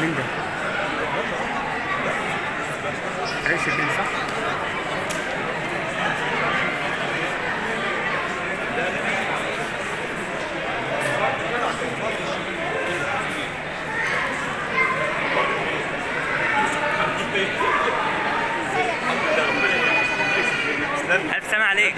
من ده عيش بن صح؟ ألف سلام عليك